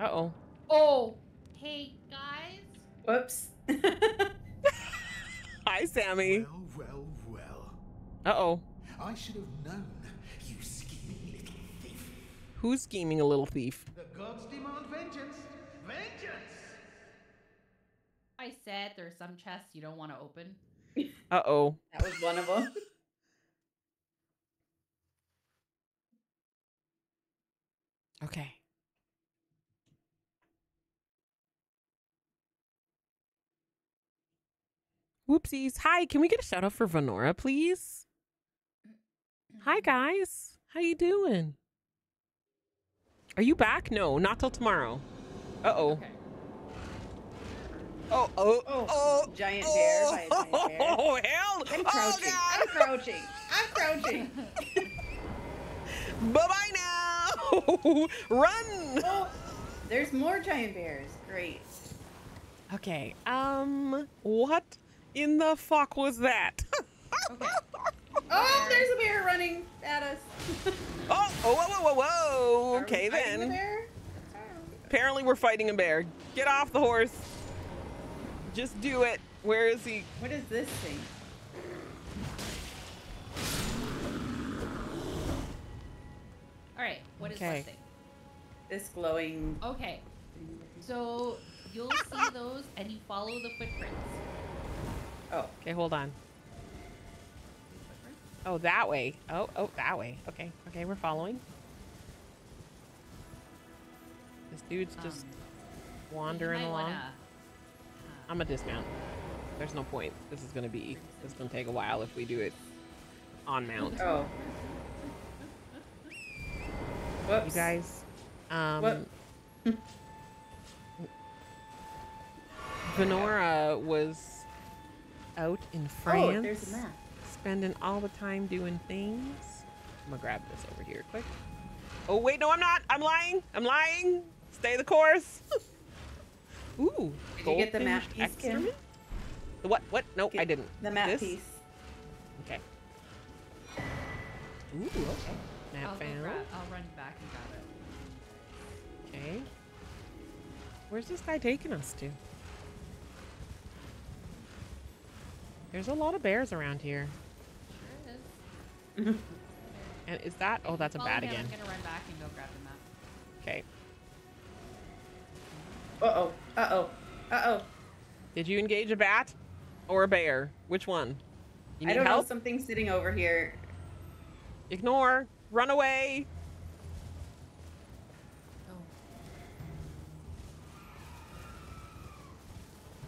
Uh-oh. Oh, hey guys. Whoops. Hi, Sammy. Well, well, well. Uh-oh. I should have known, you scheming little thief. Who's scheming a little thief? The gods demand vengeance. Vengeance! I said there's some chests you don't want to open. Uh-oh. that was one of them. Okay. Whoopsies. Hi, can we get a shout out for Venora, please? Hi guys. How you doing? Are you back? No, not till tomorrow. Uh-oh. Okay. Oh, oh, Oh, oh. giant bear by a giant bear. Oh, hell. I'm Oh, crouching. God. I'm crouching. I'm crouching. Bye-bye now. Run. Oh, there's more giant bears. Great. Okay. Um, what in the fuck was that? Okay. Oh, there's a bear running at us. Oh, oh, whoa, whoa, whoa, whoa. Are we Okay, then. bear? Apparently, we're fighting a bear. Get off the horse. Just do it. Where is he? What is this thing? All right. What is Okay. what thing? This glowing. Okay. So you'll see those, and you follow the footprints. Oh, Okay, hold on. Oh, that way. Oh, oh, that way. Okay, okay, we're following. This dude's just Um, wandering you might along. Wanna, uh, I'm a dismount. There's no point. This is gonna be. This is gonna take a while if we do it on mount. oh. Whoops. You guys. Um. What? Venora was out in France. Oh, there's a map. spending all the time doing things. I'm gonna grab this over here quick. Oh wait, no, I'm not. I'm lying. I'm lying. Stay the course. Ooh. Did you get the map piece, Kim? The what? What? Nope, I didn't. The map This? piece. Okay. Ooh, okay. I'll, Map found. grab, I'll run back and grab it. Okay. Where's this guy taking us to? There's a lot of bears around here. Sure it is. And is that? Oh, that's a bat again. I'm gonna run back and go grab the map. Okay. Uh oh. Uh oh. Uh oh. Did you engage a bat or a bear? Which one? You I don't help? know. Something's sitting over here. Ignore. Run away.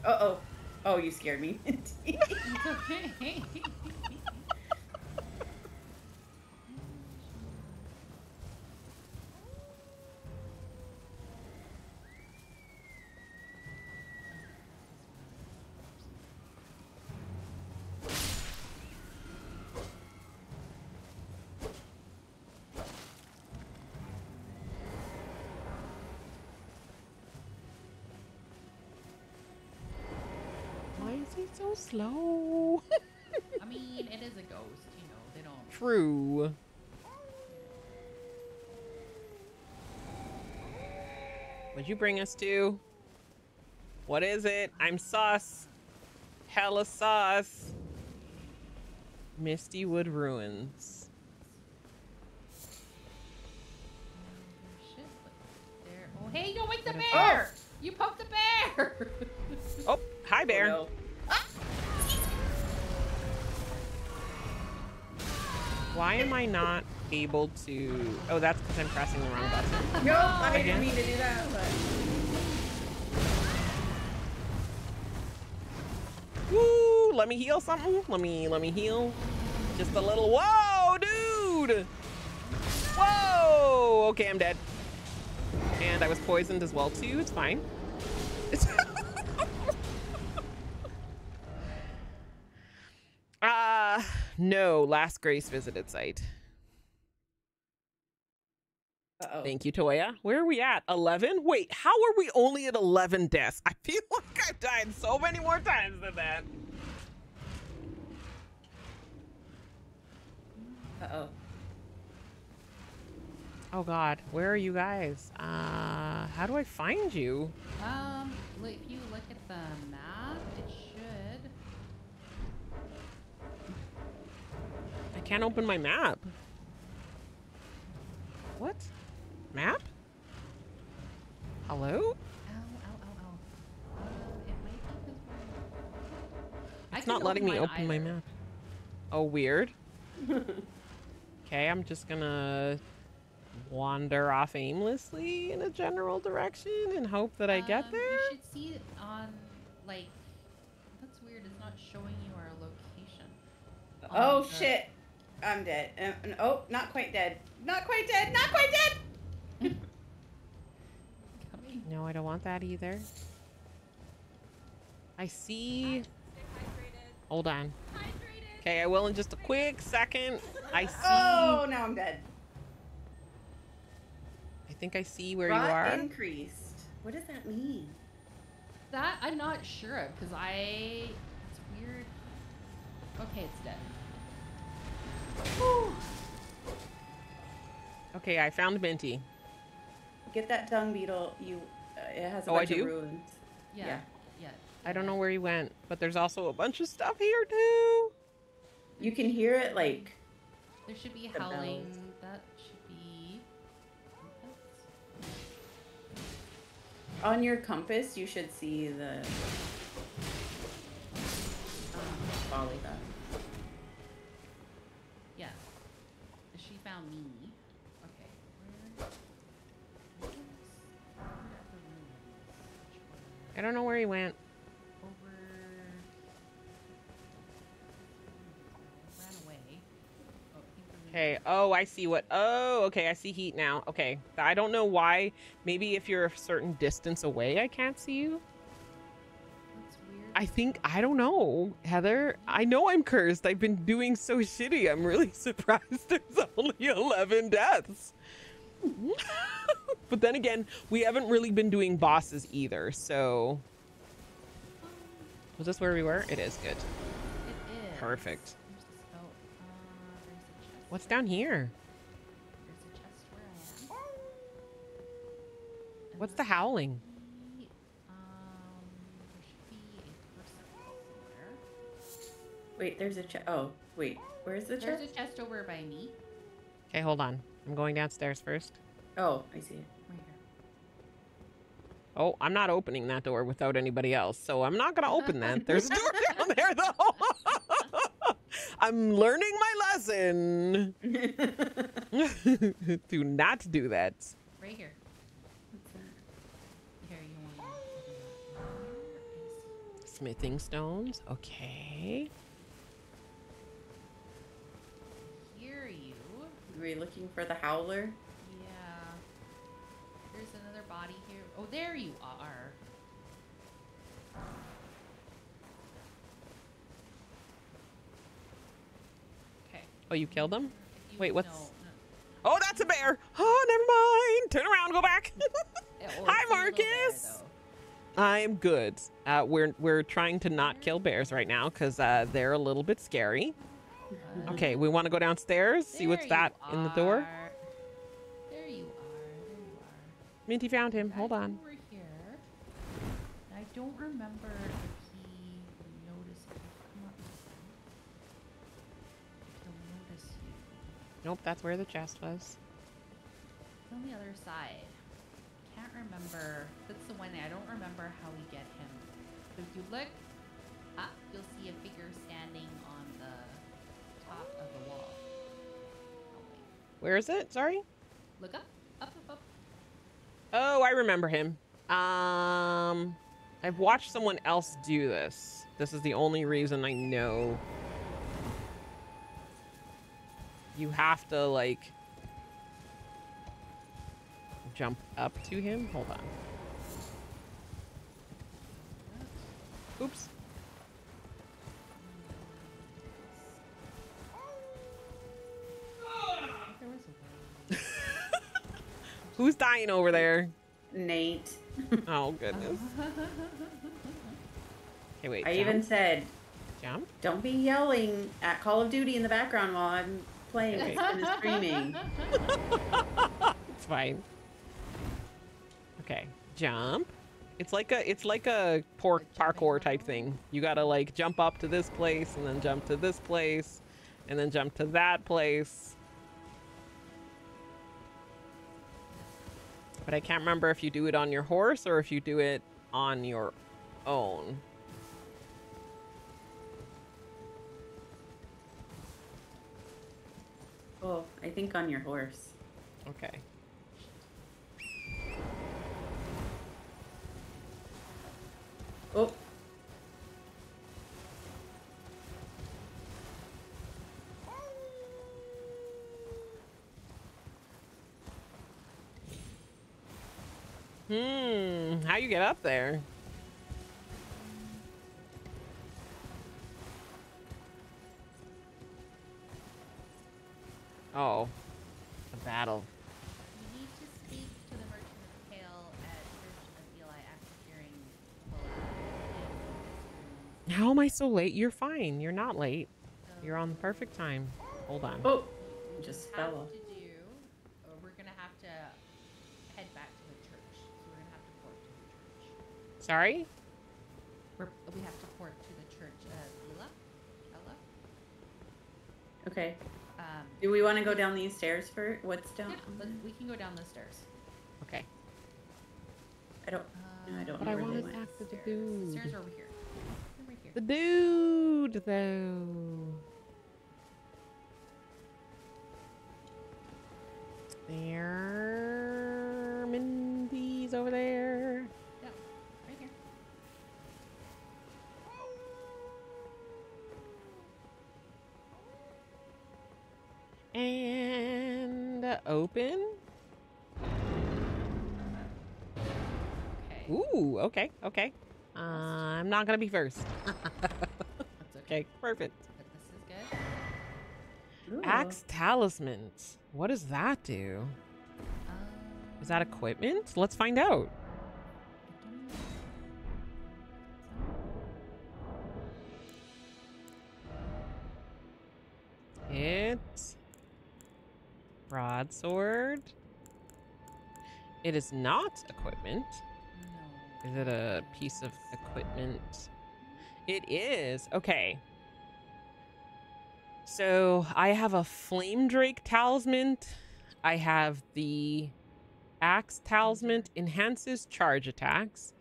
Oh. Uh oh. Oh, you scared me. slow? I mean, it is a ghost, you know. They don't. True. What'd you bring us to? What is it? I'm sus. Hella sus. Mistwood Ruins. Shit, but there. Oh, hey, don't wake the What is bear! You poked the bear! Oh, hi, oh, bear. Oh, Why am I not able to? Oh, that's because I'm pressing the wrong button. no. Nope, I didn't mean to do that, but. Woo! Let me heal something. Let me let me heal. Just a little. Whoa, dude! Whoa! Okay, I'm dead. And I was poisoned as well too. It's fine. It's uh no. Last Grace visited site. Uh oh. Thank you, Toya. Where are we at? 11? Wait, how are we only at 11 deaths? I feel like I've died so many more times than that. Uh oh. Oh god, where are you guys? Uh how do I find you? Um, if you look at the map, it should. I can't open my map. What? Map? Hello? Um, It's not letting me mine open my map. Oh, weird. Okay, I'm just gonna wander off aimlessly in a general direction and hope that I get Um, there. You should see it on, like, that's weird. It's not showing you our location. Oh on the- shit! I'm dead. Uh, n- oh, not quite dead. Not quite dead. Not quite dead. No, I don't want that either. I see. Hold on. Okay, I will in just a quick second. I oh, see. Oh, now I'm dead. I think I see where Rot you are. increased. What does that mean? That I'm not sure of because I. It's weird. Okay, it's dead. Okay, I found Minty. Get that dung beetle. You. Uh, it has a Oh, I bunch do? of ruins. Yeah. Yeah. Yeah. I don't know where he went, but there's also a bunch of stuff here too. You can hear it like. There should be The howling. bells. That should be. On your compass, you should see the. Um, volley gun. She me. Okay. Where? where's- where are the ruins? Which I don't know where he went. Over. Ran away. Oh, I think the ruins- Okay. Oh, I see what. Oh, okay. I see heat now. Okay. I don't know why. Maybe if you're a certain distance away, I can't see you. I think I don't know, Heather. I know I'm cursed. I've been doing so shitty. I'm really surprised there's only 11 deaths. but then again, we haven't really been doing bosses either. So, was this where we were? It is good. It is. Perfect. Oh, uh, What's down here? There's a chest where I am. What's the howling? Wait, there's a chest. Oh, wait. Where's the chest? There's a chest over by me. Okay, hold on. I'm going downstairs first. Oh, I see it. Right here. Oh, I'm not opening that door without anybody else, so I'm not gonna open that. There's a door down there, though. I'm learning my lesson. do not do that. Right here. Here, you want to open that. Where is Smithing stones. Okay. he? Hear you. Were you looking for the howler? Yeah. There's another body here. Oh, there you are. Okay. Oh, you killed him? You- Wait, what's- no, no. Oh, that's a bear. Oh, never mind. Turn around. Go back. Hi, it's bear, Marcus. I'm good. Uh, we're we're trying to not kill bears right now because uh, they're a little bit scary. Okay, we want to go downstairs. See what's that you in the door. There you are. There you are. Minty found him. Hold on. Over here. I don't remember if he noticed you come up with him. If he'll notice you. Nope, that's where the chest was. It's on the other side. Can't remember. That's the one thing. I don't remember how we get him. So if you look up, you'll see a figure Where is it? Sorry. Look up. Up, up, up. Oh, I remember him. Um, I've watched someone else do this. This is the only reason I know. You have to like jump up to him. Hold on. Oops. Who's dying over there? Nate. Oh goodness. Okay, wait. I jump, even said, jump. don't be yelling at Call of Duty in the background while I'm playing Okay. and screaming. It's fine. Okay, jump. It's like a it's like a pork Like parkour type thing. You gotta like jump up to this place and then jump to this place, and then jump to that place. But I can't remember if you do it on your horse or if you do it on your own. Oh, I think on your horse. Okay. Oh, Hmm. How you get up there? Oh, a battle. You need to speak to the Merchant of Pale at Church of Elleh after hearing Boaz How am I so late? You're fine. You're not late. So You're on the perfect time. Hold on. oh, just have fell off. to do. Or we're gonna have to head back to the church. So we're gonna have to port to the church. Sorry? We're, we have to port to the church of Elleh. Elleh. Okay. Um, Do we want to go down these stairs for what's down? yeah, we can go down the stairs. Okay. I don't. I don't Uh, But know I where they wanted to ask the stairs. dude. Stairs are over here. Over here. The dude, though. There. And uh, open. Okay. Ooh, okay, okay. Uh, I'm not gonna be first. That's okay. Okay, perfect. But this is good. Ooh. Axe talismans. What does that do? Is that Um, equipment? Let's find out. Broadsword. It is not equipment. No. Is it a piece of equipment? It is. Okay. So I have a flame drake talisman. I have the axe talisman enhances charge attacks.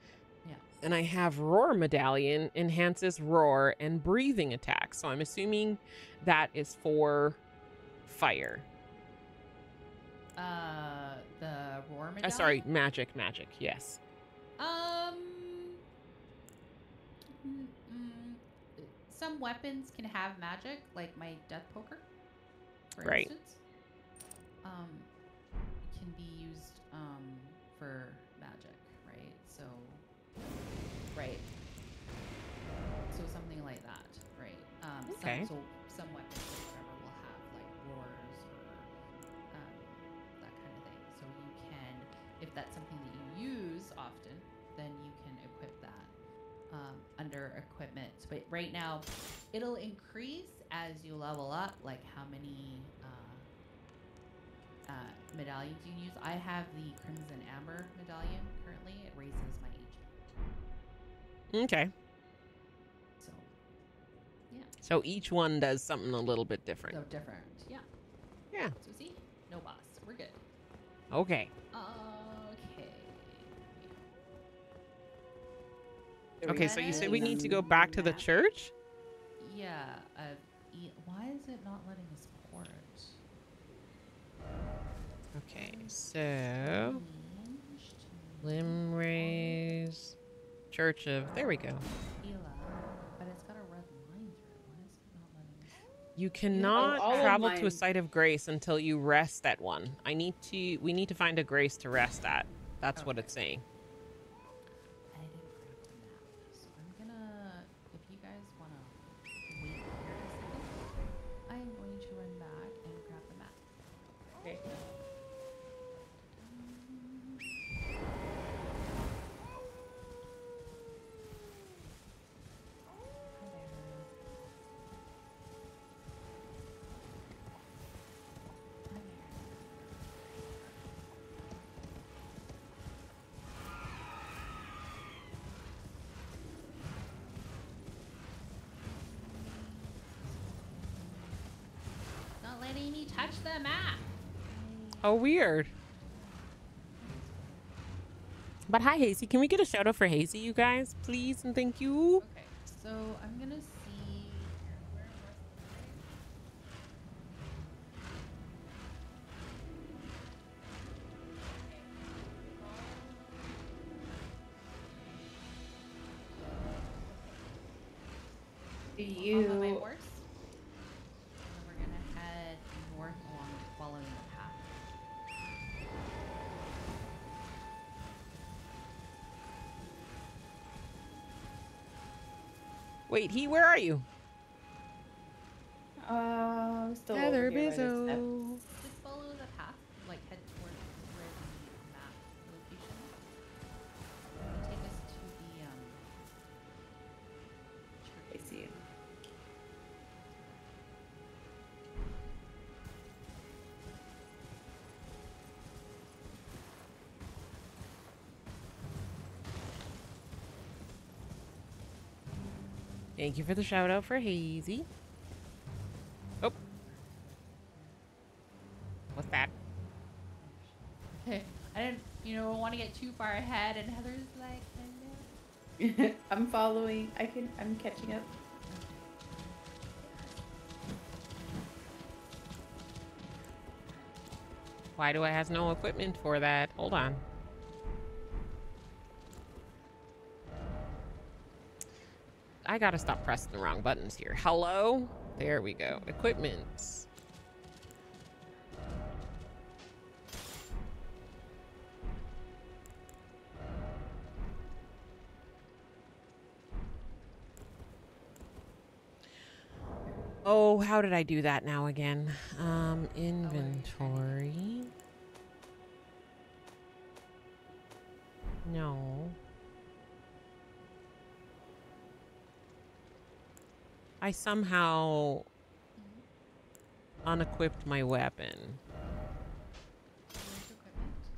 And I have roar medallion enhances roar and breathing attacks. So I'm assuming that is for fire. Uh, the roar Uh, sorry, magic, magic. Yes. Um. mm, mm, some weapons can have magic, like my death poker, for Right. instance. Um, can be used um for magic, right? So, right. So something like that, right? Um, Okay. Some, so some weapons, if that's something that you use often, then you can equip that um, under equipment. But right now, it'll increase as you level up, like how many uh, uh, medallions you can use. I have the Crimson Amber medallion currently. It raises my HP. Okay. So, So each one does something a little bit different. so different. Yeah. Yeah. So see, no boss. We're good. Okay. Okay. Okay, so you said we need to go back to the church? Yeah. Uh, e- why is it not letting us port? Okay, so Changed. Limgrave, church of there we go. Elleh, but it's got a red line through it. Why is it not letting us? You cannot all of travel to a site of grace until you rest at one. I need to we need to find a grace to rest at. That's what it's saying. Letting me touch the map. Oh, weird. But hi, Hazy. Can we get a shout out for Hazy, you guys, please, and thank you. Okay, so I'm gonna see. Wait, he, where are you? Uh, I'm still Heather over here by this. Bizzo. Thank you for the shout out for Hazy. Oh. What's that? Okay, I didn't, you know, want to get too far ahead, and Heather's like, hello. I'm following. I can. I'm catching up. Why do I has no equipment for that? Hold on. Gotta stop pressing the wrong buttons here. Hello? There we go. Equipment. Oh, how did I do that now again? Um, inventory. No. I somehow unequipped my weapon.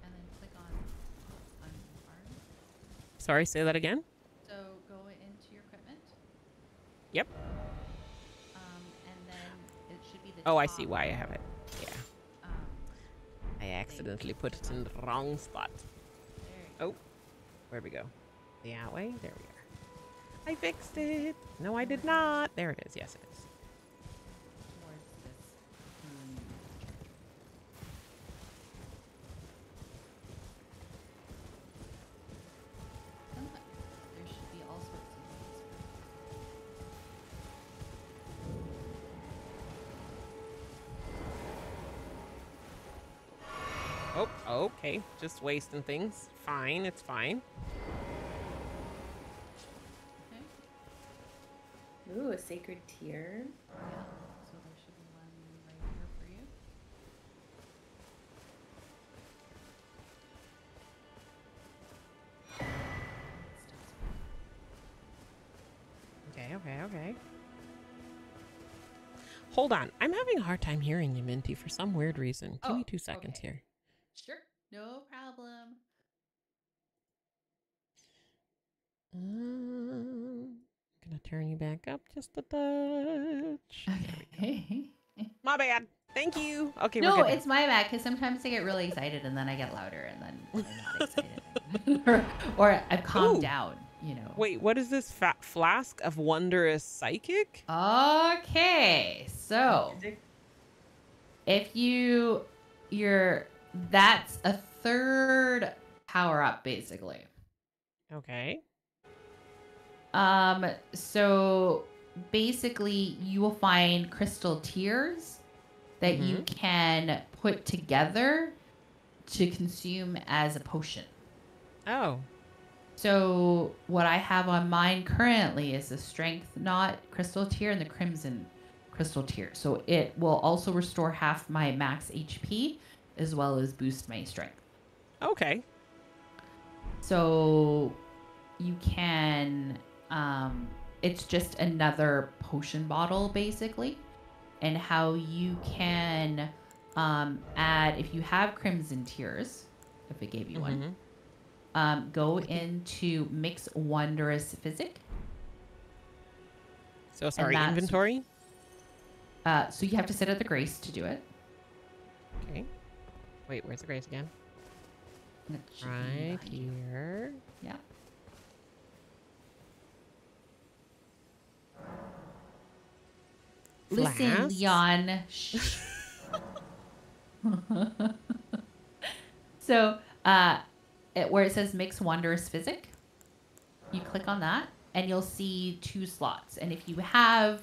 And then click on on. Sorry, say that again? So go into your equipment. Yep. Um, and then it should be the. Oh, I see why I have it. Yeah. Um, I accidentally put it in the wrong spot. there. Oh, where'd we go? The outway. There we are. I fixed it. No, I did not. There it is. Yes, it is. Oh, okay. Just wasting things. Fine. It's fine. Ooh, a sacred tear. Yeah. So there should be one right here for you. Okay, okay, okay. Hold on. I'm having a hard time hearing you, Minty, for some weird reason. Give me two seconds okay. here. Sure. No problem. Um, gonna turn you back up just a touch. Okay. My bad. Thank you. Okay, no, it's my bad because sometimes I get really excited and then I get louder and then I'm not excited. or, or I've calmed Ooh. down, you know. Wait, what is this fat flask of wondrous physic? Okay, so if you you're that's a third power up basically. Okay. Um so basically you will find crystal tears that you Mhm. can put together to consume as a potion. Oh. So what I have on mine currently is the strength knot crystal tear and the crimson crystal tear. So it will also restore half my max HP as well as boost my strength. Okay. So you can um it's just another potion bottle basically. And how you can um add if you have crimson tears, if it gave you one, Mhm. um, go into mix wondrous physic. So sorry, inventory. Uh, so you have to sit at the grace to do it. Okay. Wait, where's the grace again? And it should be Right here. Yeah. Listen, Flask? Leon. So, uh, it, where it says mix wondrous physic, you click on that and you'll see two slots. And if you have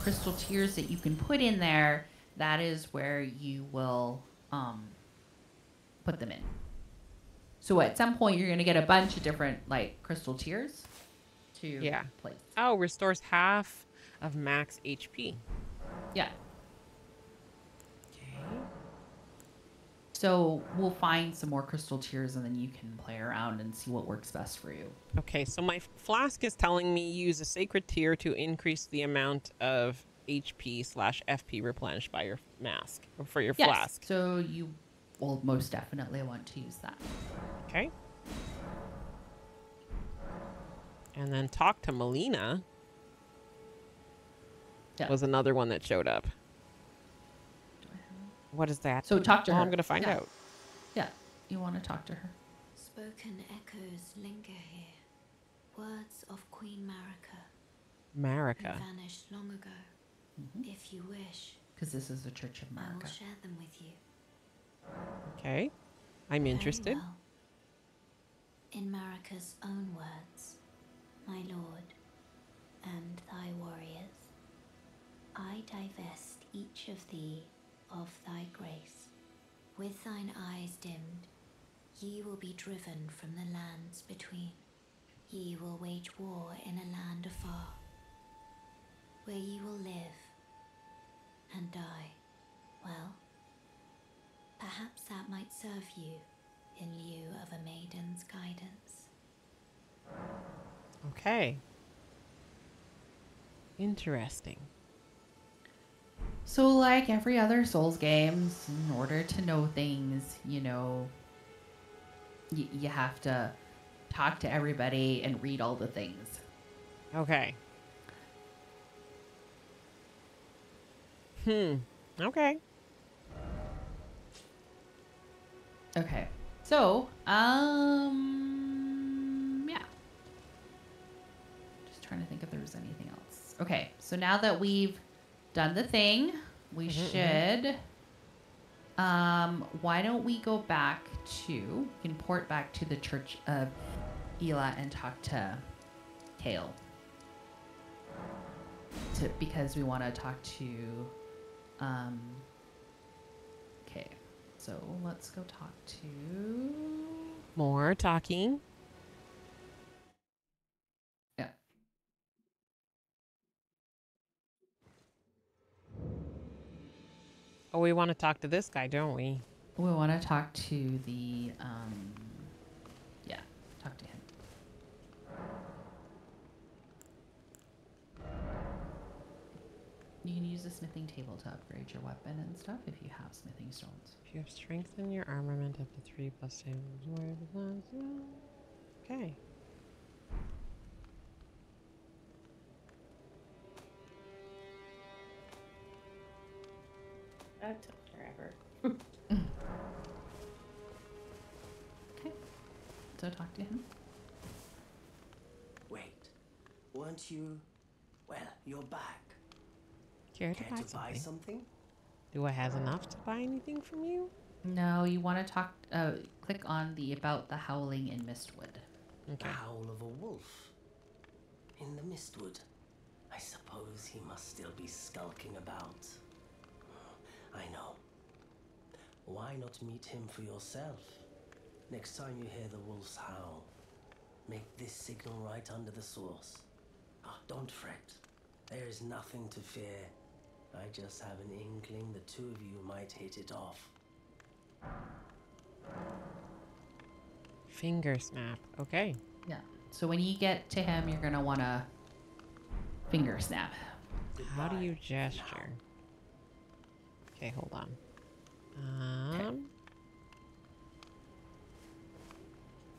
crystal tears that you can put in there, that is where you will um, put them in. So at some point, you're going to get a bunch of different like crystal tears to Yeah. place. Oh, restores half of max HP. Yeah. Okay. So we'll find some more crystal tears and then you can play around and see what works best for you. Okay, so my flask is telling me use a sacred tear to increase the amount of HP slash FP replenished by your mask or for your Yes. flask. So you will most definitely want to use that. Okay. And then talk to Melina Yeah. was another one that showed up. What is that? So talk to oh, her. I'm gonna find Yeah. out. Yeah. You want to talk to her? Spoken echoes linger here. Words of Queen Marika, who Marika. vanished long ago. Mhm. If you wish, Because this is the Church of Marika. I will Marika. share them with you. Okay. I'm Very interested. well. In Marika's own words, my lord, and thy warriors, I divest each of thee of thy grace. With thine eyes dimmed, ye will be driven from the lands between. Ye will wage war in a land afar, where ye will live and die. Well, perhaps that might serve you in lieu of a maiden's guidance. Okay. Interesting. So, like every other Souls games, in order to know things, you know, y- you have to talk to everybody and read all the things. Okay. Hmm. Okay. Okay. So, um, yeah. Just trying to think if there was anything else. Okay. So now that we've done the thing, we Mhm, should. Um, why don't we go back to? You can port back to the Church of Elleh and talk to Kale. To because we want to talk to. Um. Okay. So let's go talk to. More talking. Oh, we want to talk to this guy, don't we? We want to talk to the. Um, yeah, talk to him. You can use the smithing table to upgrade your weapon and stuff if you have smithing stones. If you have strengthened your armament up to three plus two. Okay. That took forever. Okay. So talk to him. Wait, weren't you? Well, you're back. Care to Care buy to buy something? something? Do I have enough to buy anything from you? No, you want to talk. Uh, click on the about the howling in Mistwood. Okay. The howl of a wolf. In the mistwood. I suppose he must still be skulking about. I know. Why not meet him for yourself? Next time you hear the wolf's howl, make this signal right under the source. Ah, don't fret. There is nothing to fear. I just have an inkling the two of you might hit it off. Finger snap. Okay. Yeah. So when you get to him, you're gonna want to finger snap. How do you for gesture? Okay, hold on. Um,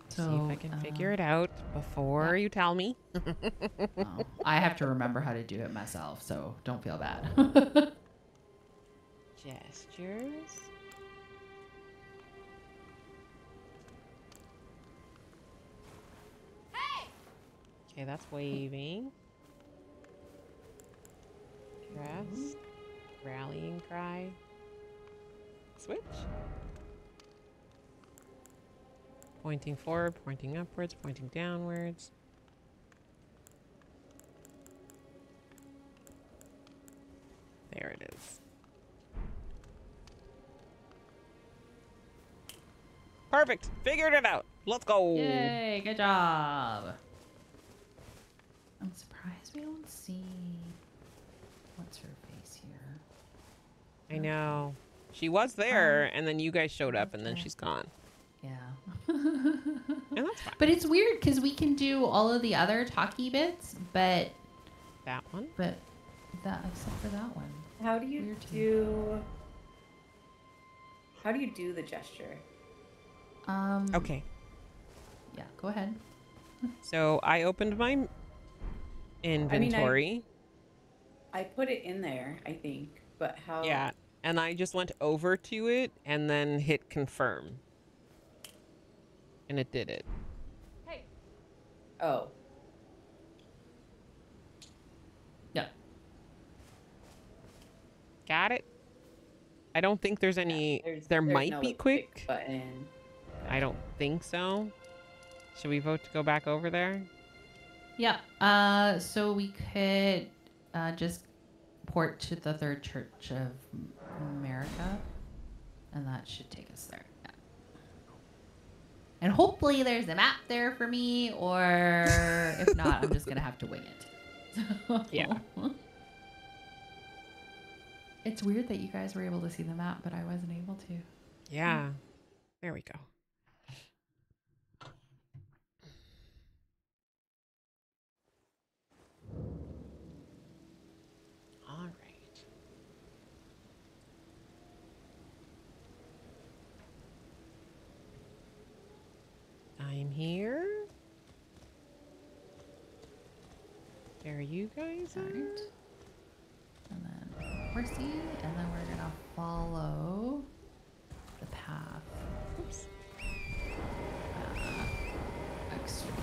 So see if I can figure uh, it out before you tell me. oh, I have to remember how to do it myself, so don't feel bad. Gestures. Hey! Okay, that's waving. Dress. Rallying cry. Switch. Pointing forward, pointing upwards, pointing downwards. There it is. Perfect. Figured it out. Let's go. Yay, good job. I'm surprised we don't see what's her face here. I know. She was there, and then you guys showed up, and then she's gone. Yeah. And that's fine. but it's weird because we can do all of the other talkie bits, but That one. but that except for that one. How do you Weird to me. do? How do you do the gesture? Um. Okay. Yeah. Go ahead. So I opened my m- inventory. I put it in there, I think, but how? Yeah. And I just went over to it and then hit confirm. And it did it. Hey. Oh, Yeah. Got it? I don't think there's any. there's- there there's might no, be quick. pick button. I don't think so. Should we vote to go back over there? Yeah. Uh. So we could uh just port to the Third Church of Marika, and that should take us there. Yeah. And hopefully there's a map there for me, or if not, I'm just gonna have to wing it. So- Yeah. It's weird that you guys were able to see the map, but I wasn't able to. Yeah. There we go. All right. I'm here. There you guys are. Alright. And then horsey, and then we're gonna follow the path. Oops. Uh, way.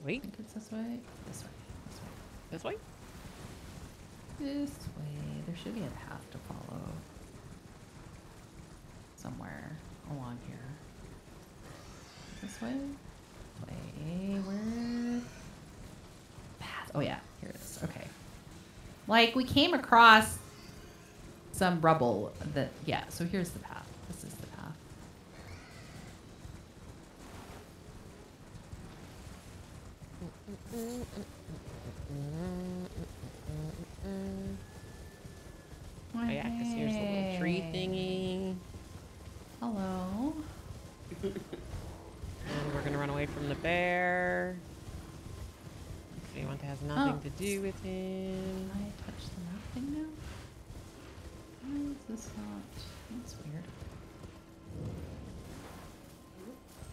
I Wait, think it's this way. This way. This way. this way? This way. There should be a path to follow. Somewhere along here. This way? Way where? Path. Oh yeah, here it is. Okay. Like we came across some rubble that yeah, so here's the path. This is the path. Mm, mm, mm, Mm. Oh yeah, because here's the little tree thingy. Hello. And we're gonna run away from the bear. Anyone that has nothing Oh. to do oh. with him. Can I touch the map thing now? Why is this not? That's weird.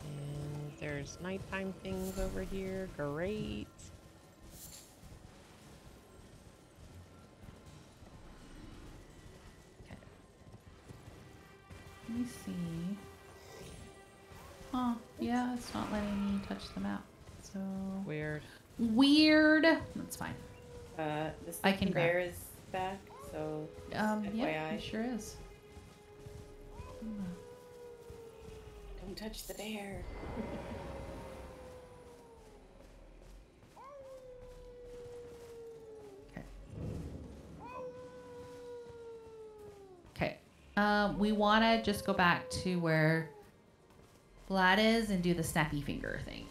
And there's nighttime things over here. Great. Letting me touch the map. So Weird. weird. That's fine. Uh, the I can sleeping grab- bear is back, so just Um, yeah, FYI. it sure is. Don't touch the bear. Okay. Okay. Um, we want to just go back to where Blaidd is and do the snappy finger thing.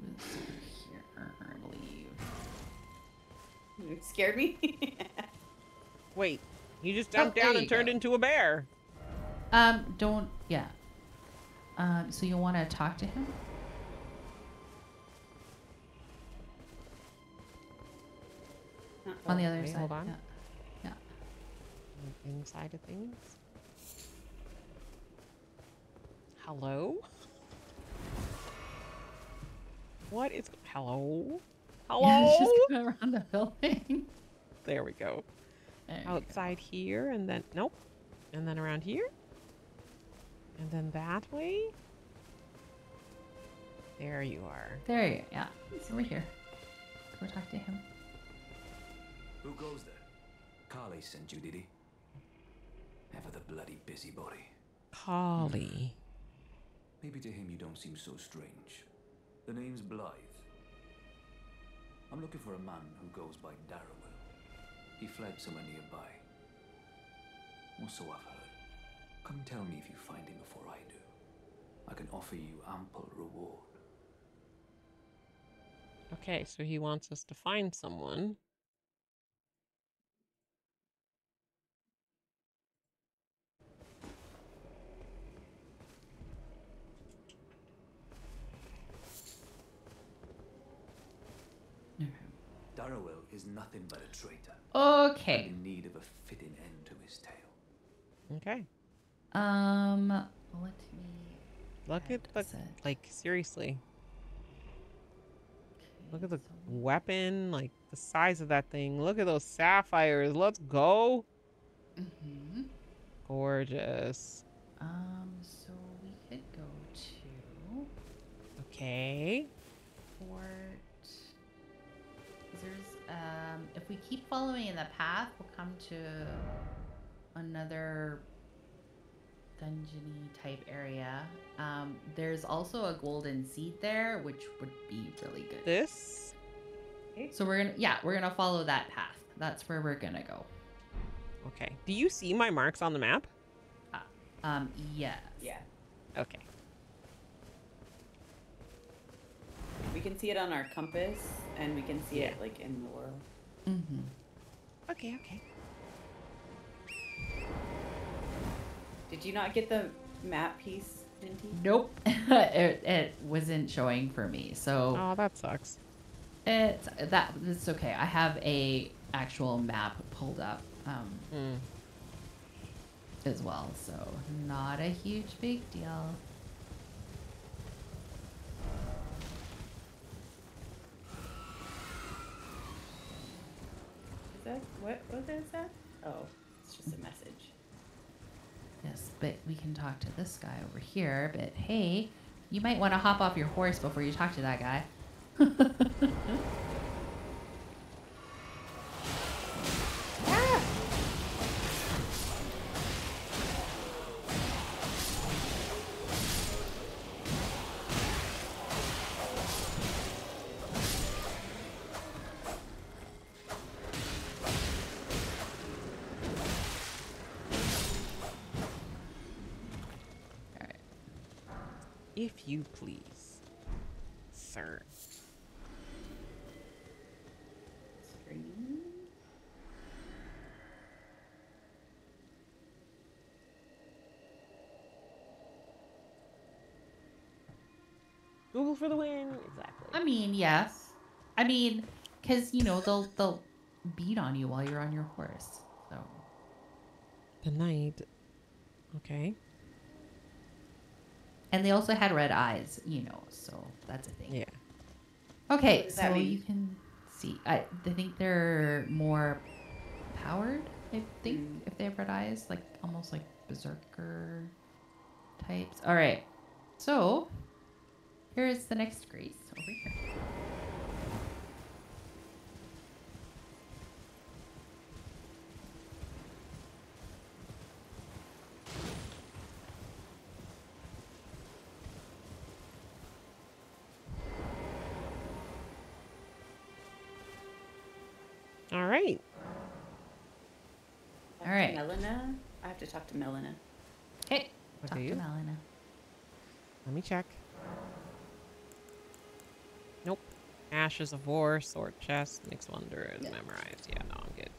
This over here, I believe. It scared me. Wait, you just Oh, jumped there down and turned go. into a bear. Um, don't. Yeah. Um, so you want to talk to him? On the other Okay, side. hold on. Yeah. Yeah. inside of things. Hello? What is hello? Yeah, Hello? it's just going around the building. there we go. There you go. Outside here and then nope. And then around here. And then that way. There you are. There you Yeah. It's over here. Go talk to him. Who goes there? Kalé sent you, did he? Ever the bloody busybody. Polly. Maybe to him you don't seem so strange. The name's Blaidd. I'm looking for a man who goes by Darriwil. He fled somewhere nearby. Or so I've heard. Come tell me if you find him before I do. I can offer you ample reward. Okay, so he wants us to find someone. Darriwil is nothing but a traitor. Okay. In need of a fitting end to his tale. Okay. Um, let me. Look at the this like seriously. Look at the Okay, so- weapon, like the size of that thing. Look at those sapphires. Let's go. Mhm. Gorgeous. Um, so we could go to Okay. Fort. 'Cause There's um, if we keep following in the path, we'll come to another dungeony type area. Um, there's also a golden seed there, which would be really good. This So we're gonna, yeah, we're gonna follow that path. That's where we're gonna go. Okay. Do you see my marks on the map? Um, yes. Yeah. Okay. Can see it on our compass, and we can see Yeah. it like in the world. Mm-hmm. Okay, okay. Did you not get the map piece, Minty? Nope. it, it wasn't showing for me. So Oh, that sucks. it's that it's okay. I have a actual map pulled up um, Hmm. as well, so not a huge big deal. That what? Is that? Oh, it's just a message. Yes, but we can talk to this guy over here. But hey, you might want to hop off your horse before you talk to that guy. Google for the win. Exactly. I mean, yes. I mean, because you know they'll they'll beat on you while you're on your horse. So the night. Okay. and they also had red eyes, you know. So that's a thing. Yeah. Okay, so mean? you can see. I, I think they're more powered. I think Mm. if they have red eyes, like almost like berserker types. All right, so here's the next grace over here. All right. Talk All to right. Melina. I have to talk to Melina. Okay, What talk to you? Melina. Let me check. Ashes of War, Sword Chest, Nix Wonder yeah. memorized. Yeah, no, I'm good.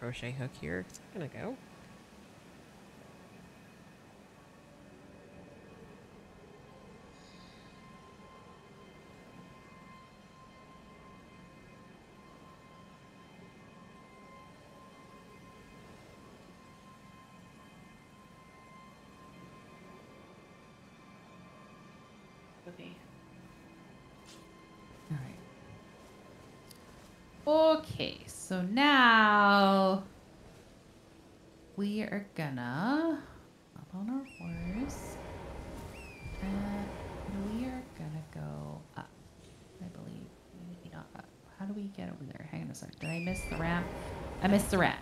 crochet hook here. It's gonna go. So now we are gonna up on our horse, and we are gonna go up. I believe maybe not up. How do we get over there? Hang on a second. Did I miss the ramp? I missed the ramp.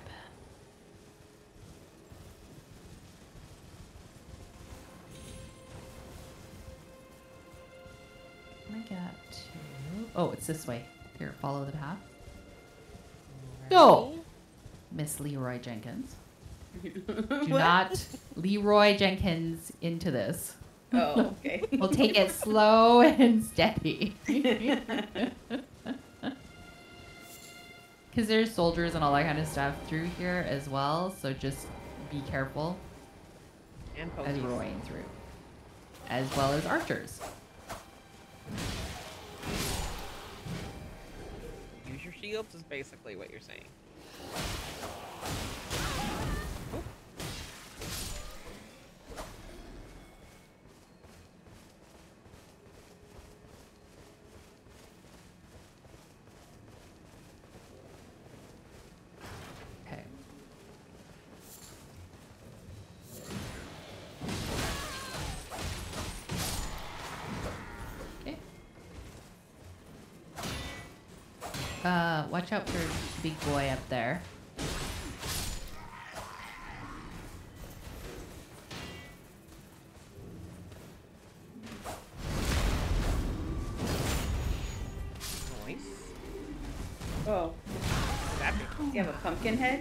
I get to. Oh, it's this way. Here, follow the path. Go, Miss Leroy Jenkins. Do not Leroy Jenkins into this. Oh, okay. We'll take it slow and steady. Because there's soldiers and all that kind of stuff through here as well, so just be careful And as we're going through. As well as archers. Shields is basically what you're saying. Watch out for big boy up there. Nice. Oh, do you have a pumpkin head?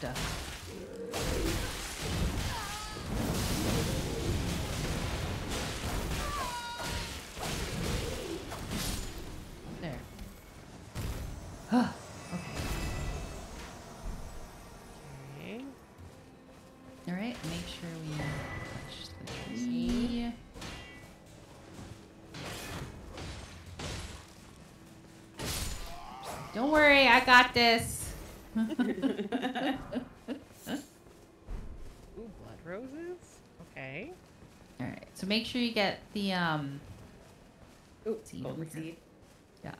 Stuff. There. okay. Okay. All right. Make sure we touch the tree. Don't worry, I got this. roses. Okay. All right. So make sure you get the um. Ooh, Seed golden seed. Yeah.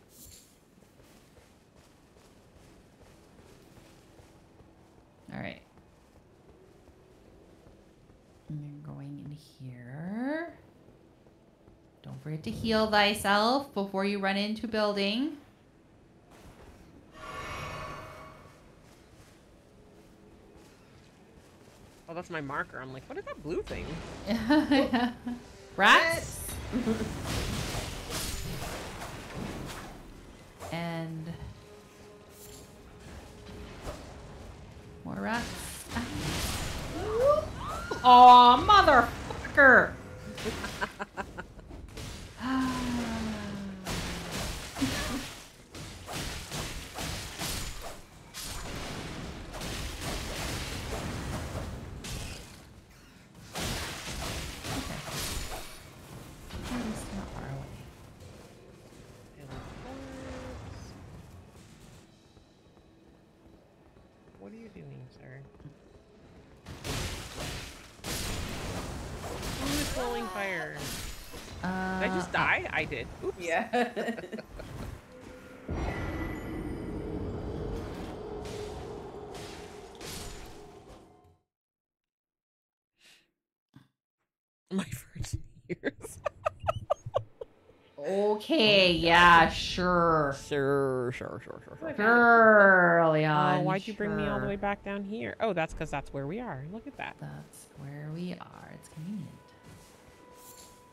All right. And then going in here. Don't forget to heal thyself before you run into building. My marker. I'm like, what is that blue thing? Rats. I did. Oops. Yeah. My virgin years. Okay, yeah, sure. sure, sure, sure, sure, sure. Sure, Oh, why'd you bring me all the way back down here? Oh, that's because that's where we are. Look at that. That's where we are. It's convenient.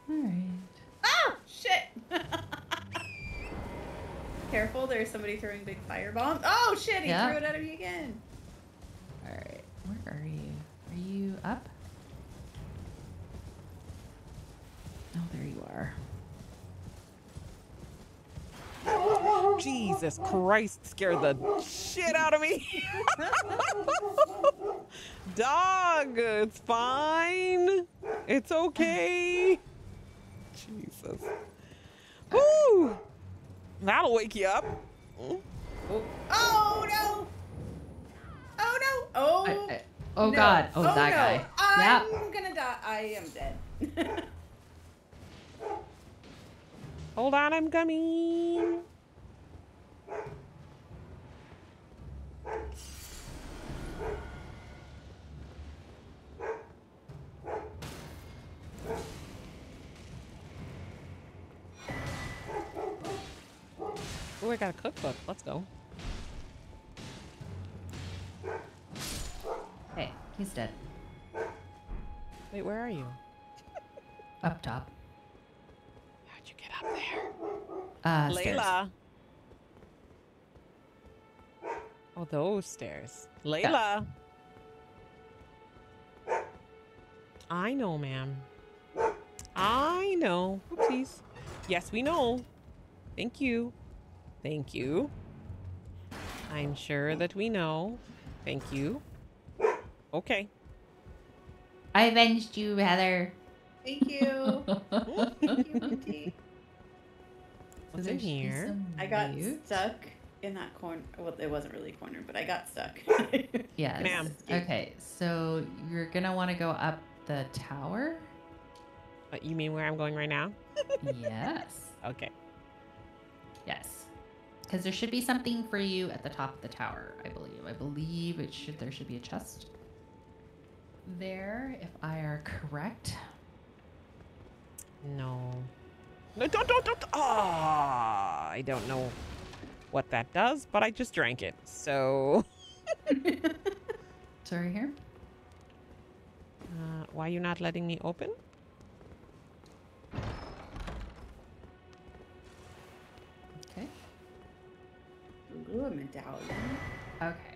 Alright. Oh, shit. Careful, there's somebody throwing big fire bombs. Oh, shit, he Yeah. threw it at me again. Alright. Where are you? Are you up? Oh, there you are. Jesus Christ, scared the shit out of me. Dog, it's fine. It's okay. Jesus. Woo! That'll wake you up. Oh, oh no! Oh no! Oh! I- I- oh no. God! Oh, oh that no. guy. I'm Yep. gonna die. I am dead. Hold on, I'm coming. Oh, I got a cookbook. Let's go. Hey, he's dead. Wait, where are you? Up top. How'd you get up there? Uh, stairs. Layla. Oh, those stairs. Layla. I know, ma'am. I know. Oopsies. Yes, we know. Thank you. Thank you. I'm sure that we know. Thank you. Okay. I avenged you, Heather. Thank you. Thank you, Minty. What's in there should be here? I got loot. stuck in that corner. Well, it wasn't really a corner, but I got stuck. Yes. Ma'am. Okay, so you're gonna want to go up the tower. Uh, you mean where I'm going right now? yes. Okay. Because there should be something for you at the top of the tower, I believe. I believe it should there should be a chest there, if I are correct. No. No, don't, don't, don't. Ah, I don't know what that does, but I just drank it. So, Sorry here. uh, why are you not letting me open? Ooh, a medallion. Okay.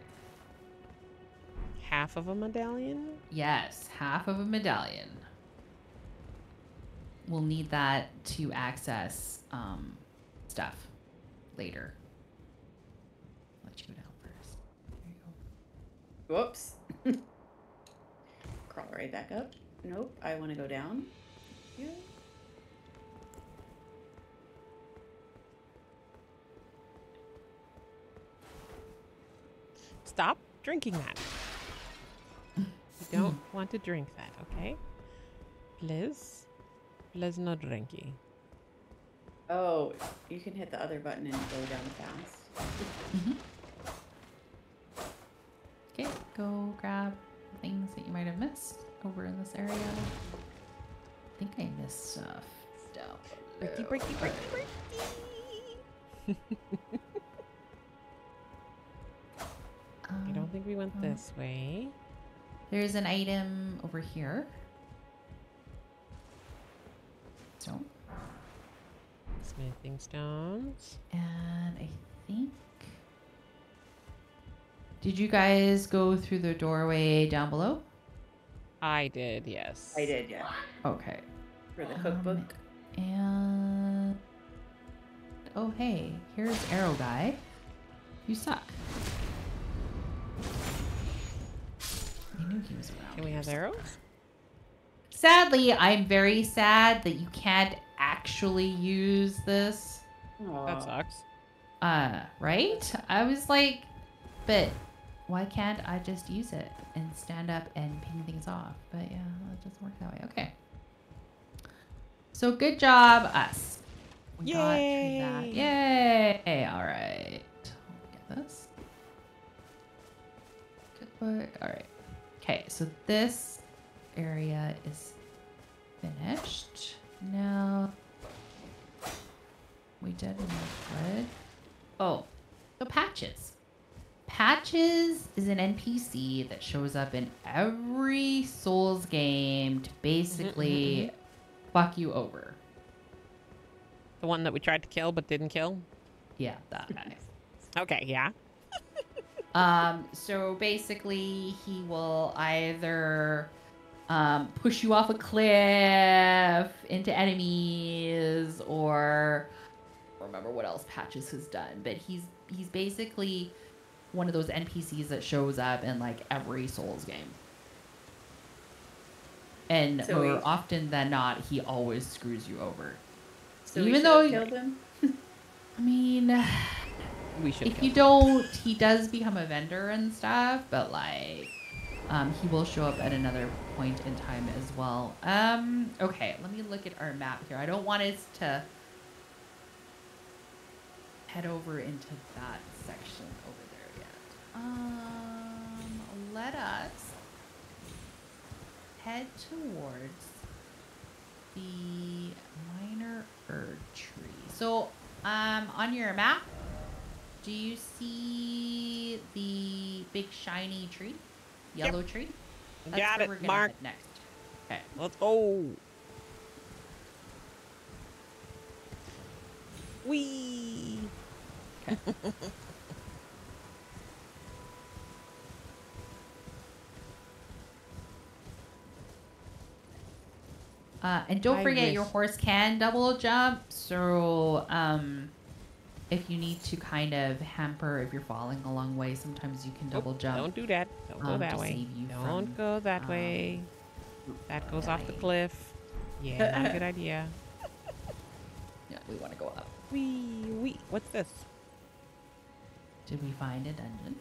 Half of a medallion? Yes, half of a medallion. We'll need that to access um, stuff later. Let you go down first. There you go. Whoops. Crawl right back up. Nope. I want to go down. Yeah. Stop drinking that. You don't want to drink that, okay? Please. Please no drinky. Oh, you can hit the other button and go down fast. Mm-hmm. Okay, go grab things that you might have missed over in this area. I think I missed stuff. Down Breaky, below. breaky, breaky, breaky. I Um, don't think we went um, this way. There's an item over here. So, Smithing stones. and I think. Did you guys go through the doorway down below? I did, yes. I did, yeah. Okay. For the Um, cookbook. And oh hey, here's Arrow Guy. You suck. I knew he was around. Can we have arrows? Sadly, I'm very sad that you can't actually use this. That sucks. Uh, right? I was like, but why can't I just use it and stand up and ping things off? But yeah, it doesn't work that way. Okay. So good job, us. We got through that. Yay! All right. Get this. Cookbook. All right. Okay, so this area is finished. Now we did enough wood. Oh, so Patches. Patches is an NPC that shows up in every Souls game to basically mm-hmm. fuck you over. The one that we tried to kill but didn't kill? Yeah, that guy. Okay, yeah. Um, so basically, he will either um, push you off a cliff into enemies, or remember what else Patches has done. But he's he's basically one of those NPCs that shows up in like every Souls game. And So more often than not, he always screws you over. So Even though- killed him. I mean, We should. if you him. don't, he does become a vendor and stuff, but like, um, he will show up at another point in time as well. Um, okay, let me look at our map here. I don't want us to head over into that section over there yet. Um, let us head towards the minor Erd tree. So, um, on your map, do you see the big shiny tree, yellow tree? Got where it, we're Mark. next. Okay. Let's go. Wee. Uh, and don't I forget your horse can double jump. So um, if you need to kind of hamper if you're falling a long way, sometimes you can Oh, double jump. Don't do that. Don't go um, that way. Don't from, go that um, way. That goes off the cliff. Yeah, not a good idea. Yeah, we want to go up. Wee wee. What's this? Did we find a dungeon?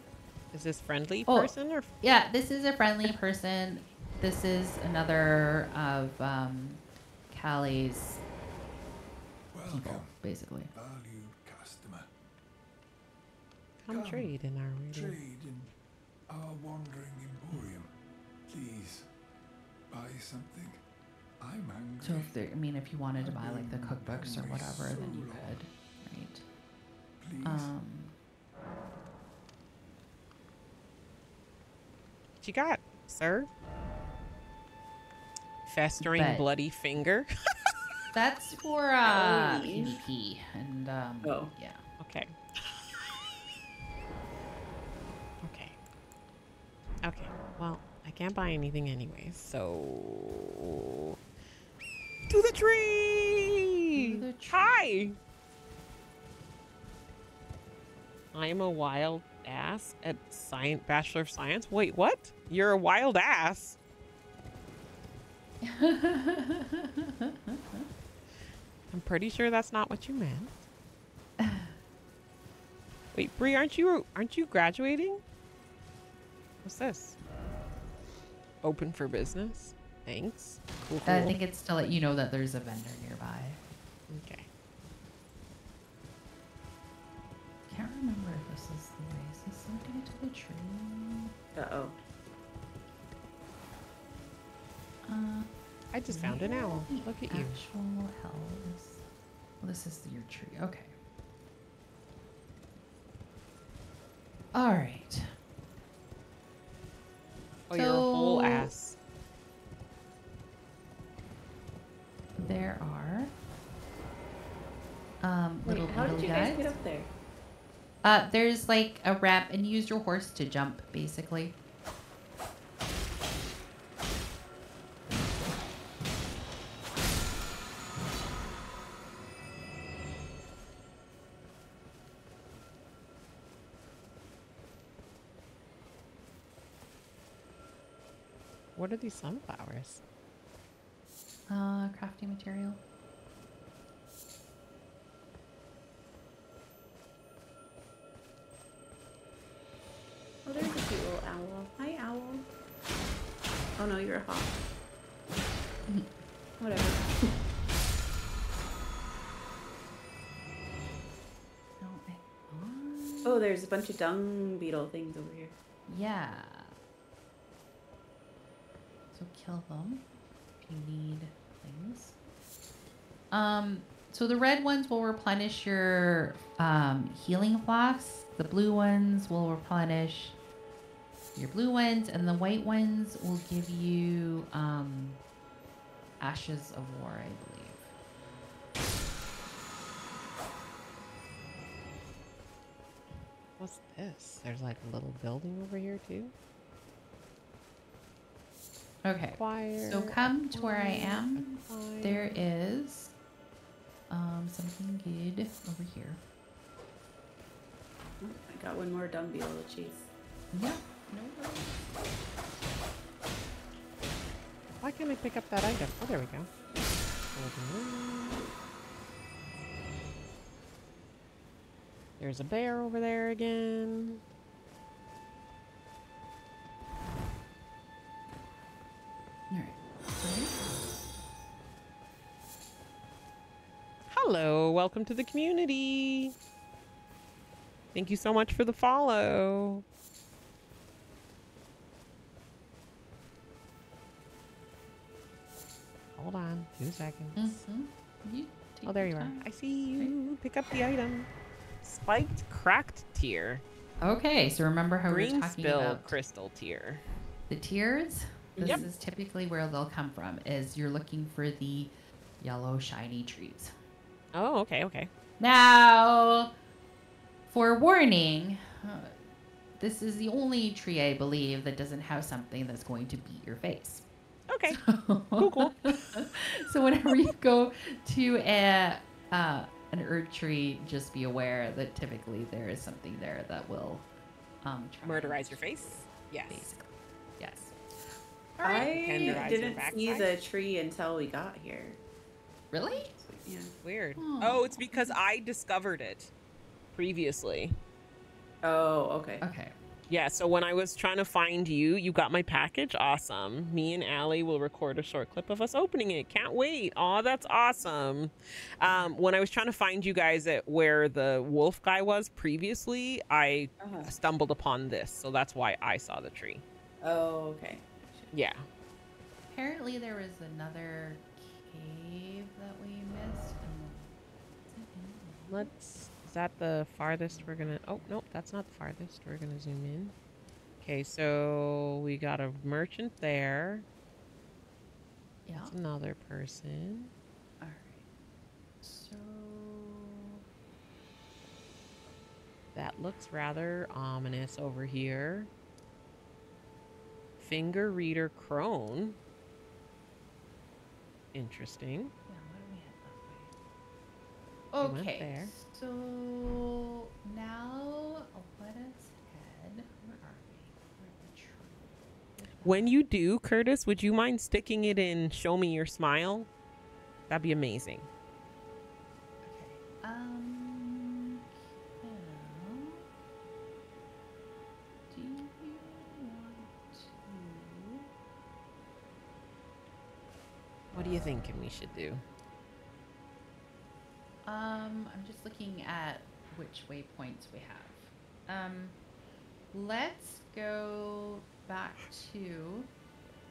Is this friendly Oh. person or? Yeah, this is a friendly person. This is another of um, Kalé's people, basically. Come Come, trade in our radio. Trade in our wandering emporium. Please, buy something. I'm hungry. So if there, I mean, if you wanted to buy like the cookbooks or whatever, then you so could, right? Please. Um, What you got, sir? Festering Bet. bloody finger. that's for uh, Oh. PvP, and um, Oh. yeah. Well, I can't buy anything anyway, so to the tree. To the tree. Hi. I am a wild ass at science bachelor of science. Wait, what? You're a wild ass. I'm pretty sure that's not what you meant. Wait, Bree, aren't you aren't you graduating? What's this? Open for business. Thanks. Cool, I think it's to let you know that there's a vendor nearby. Okay. Can't remember if this is the way. Is this something to the tree? Uh oh. Uh, I just found an owl. Look at you. Actual hell is. Well, this is your tree. Okay. All right. Oh, you're a whole So- ass. There are. Um, Wait, little how did you guys guys. get up there? Uh, there's like a ramp, and you use your horse to jump, basically. What are these sunflowers? Uh, crafting material. Oh, there's a cute little owl. Hi, owl. Oh no, you're a hawk. Whatever. No, I thought- Oh, there's a bunch of dung beetle things over here. Yeah. Kill them if you need things. Um, so the red ones will replenish your um, healing flasks. The blue ones will replenish your blue ones, and the white ones will give you um, ashes of war, I believe. What's this? There's like a little building over here too. Okay. Choir. So come to where I am. choir. There is um something good over here. Oh, I got one more dumbbell to chase. Yeah. No worries. Why can't I pick up that item? Oh, there we go. There's a bear over there again. Hello, welcome to the community. Thank you so much for the follow. Hold on, two seconds. Mhm. You Oh, there you are. I see you. Pick up the item. Spiked Cracked Tear. Okay, so remember how we Green were talking spill about crystal tear. the tears? This Yep. is typically where they'll come from. Is you're looking for the yellow shiny trees. Oh, okay, okay. Now, for warning, uh, this is the only tree I believe that doesn't have something that's going to beat your face. Okay. Cool, cool. so whenever you go to a uh, an Erdtree, just be aware that typically there is something there that will um, try and Murderize your face? Yes. Basically, yes. I didn't see backside? the tree until we got here. Really? Yeah. Weird. Oh. Oh, it's because I discovered it previously. Oh, okay. Okay. Yeah, so when I was trying to find you, you got my package. Awesome. Me and Allie will record a short clip of us opening it. Can't wait. Oh, that's awesome. Um, when I was trying to find you guys at where the wolf guy was previously, I Uh-huh. stumbled upon this. So that's why I saw the tree. Oh, okay. Yeah. Apparently, there was another cave Let's. Is that the farthest we're gonna? Oh nope, that's not the farthest. We're gonna zoom in. Okay, so we got a merchant there. Yeah. That's another person. All right. So That looks rather ominous over here. Finger reader crone. Interesting. Went Okay. there. So now let us head. Where are we? We're at the tree. When you do, Curtis, would you mind sticking it in Show Me Your Smile? That'd be amazing. Okay. Um. Cal, do you want to? What are you thinking we should do? Um, I'm just looking at which waypoints we have. Um, let's go back to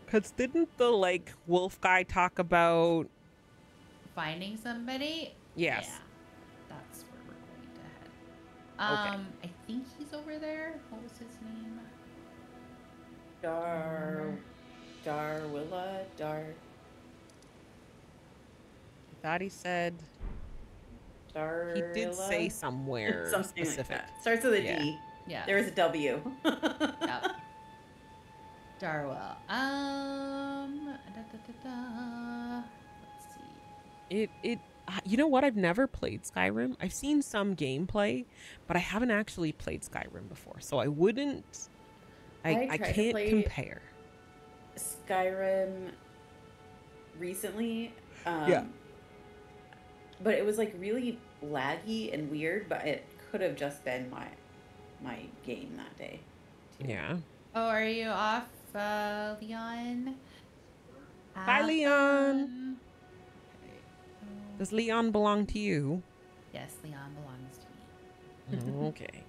Because didn't the, like, wolf guy talk about. finding somebody. Yes. Yeah, that's where we're going to head. Okay. Um, I think he's over there. What was his name? Dar, Darwilla, Dar, I thought he said. Darilla. He did say somewhere something specific. like that. Starts with a D. Yeah. Yeah. There is a W. Yep. Darwell. Um. Da, da, da, da. Let's see. It it uh, you know what? I've never played Skyrim. I've seen some gameplay, but I haven't actually played Skyrim before, so I wouldn't. I, I I, can't compare. Skyrim recently. Um, Yeah. But it was like really laggy and weird, but it could have just been my my game that day. too. Yeah. Oh, are you off, uh, Leon? Bye, Have Leon. fun. Okay. Does Leon belong to you? Yes, Leon belongs to me. okay.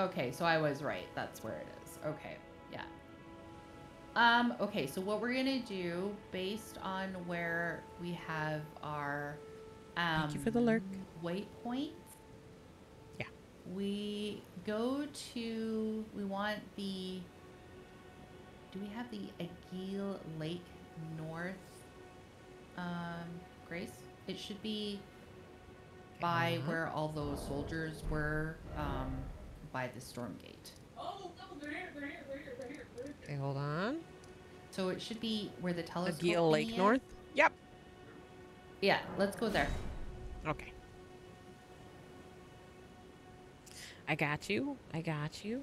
Okay, so I was right. That's where it is. Okay, yeah. Um. Okay, so what we're gonna do, based on where we have our um, Thank you for the lurk. waypoints. Yeah. We go to. We want the. Do we have the Agheel Lake North um, Grace. It should be by Uh-huh. where all those soldiers were, um, by the storm gate. Okay, hold on. So it should be where the telescope. Agheel Lake is. North. Yep. Yeah, let's go there. Okay. I got you. I got you.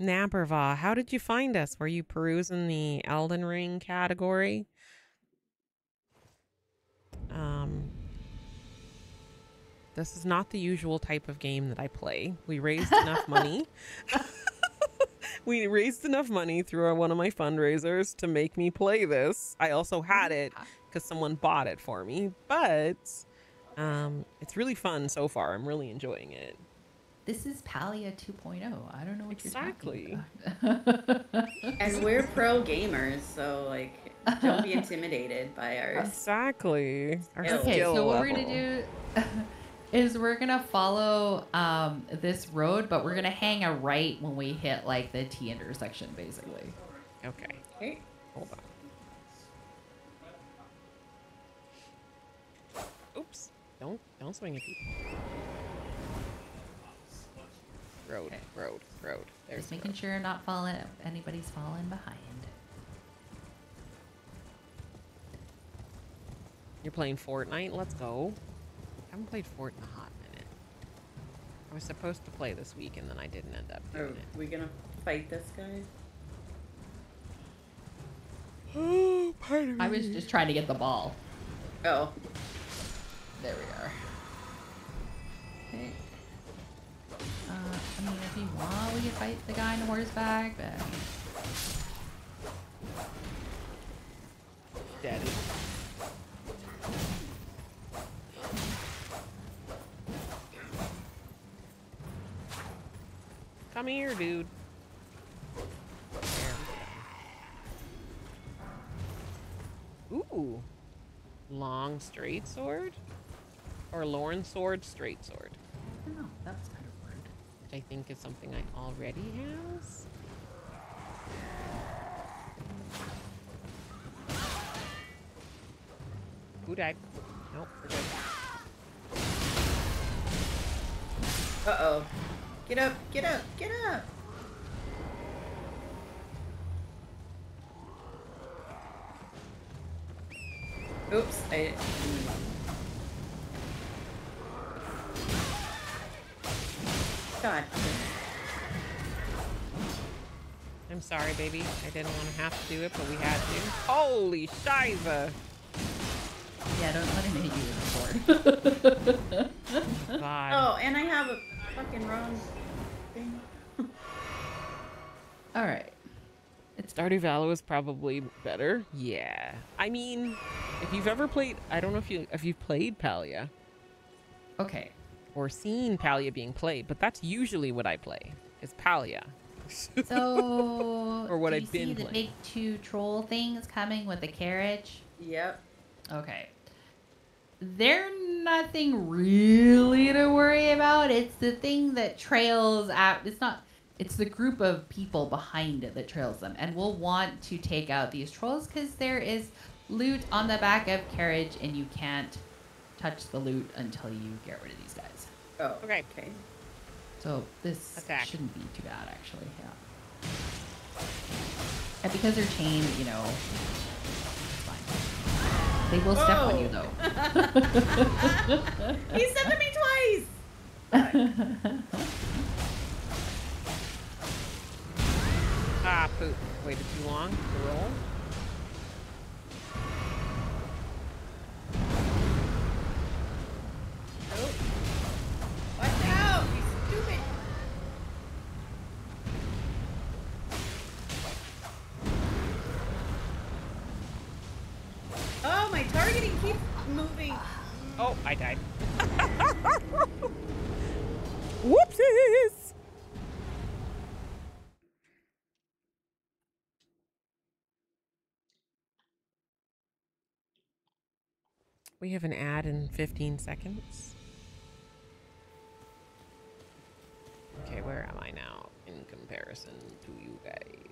Naberva, how did you find us? Were you perusing the Elden Ring category? This is not the usual type of game that I play. We raised enough money. we raised enough money through our, one of my fundraisers to make me play this. I also had it because someone bought it for me, but um, it's really fun so far. I'm really enjoying it. This is Palia 2.0. I don't know what Exactly. you're talking about. And we're pro gamers, so like, don't be intimidated by our. Exactly. Our Okay, Okay, skill so what we're gonna do is we're gonna follow um, this road, but we're gonna hang a right when we hit like the T intersection, basically. Okay, Okay. hold on. Oops! Don't don't swing at people. Road, Okay. road, road. There's Just making road. sure not falling, anybody's falling behind. You're playing Fortnite. Let's go. Haven't played Fort in a hot minute. I was supposed to play this week and then I didn't end up Are doing it. we gonna fight this guy? Oh, pardon I was just trying to get the ball. Oh, There we are. Okay. Uh, I mean, if you want, we can fight the guy on the horseback, but Daddy. Come here, dude. There we go. Ooh. Long straight sword? Or Lorn sword, straight sword. I don't know. That's kind of weird. Which I think is something I already has. Who died? Nope, we're good. uh oh. Get up, get up, get up. Oops, I. God. I'm sorry, baby. I didn't want to have to do it, but we had to. Holy shiza! Yeah, don't let him hit you with a sword. God. Oh, and I have a fucking wrong All right. It's Stardew Valley is probably better. Yeah. I mean, if you've ever played, I don't know if you if you've played Palia okay. or seen Palia being played, but that's usually what I play is Palia. So, Or what do I've you see been the big two troll things coming with the carriage. Yep. Okay. They're nothing really to worry about. It's the thing that trails out. It's not. It's the group of people behind it that trails them, and we'll want to take out these trolls because there is loot on the back of carriage, and you can't touch the loot until you get rid of these guys. Oh. Okay. Okay. So this Attack. shouldn't be too bad, actually. Yeah. And because they're chained, you know, it's fine. They will step on you Oh. though. He said to me twice. Ah, poop. Waited too long to roll. Oh. Watch out, you stupid. Oh, my targeting keeps moving. Oh, I died. Whoopsies! We have an ad in 15 seconds. Okay, where am I now in comparison to you guys?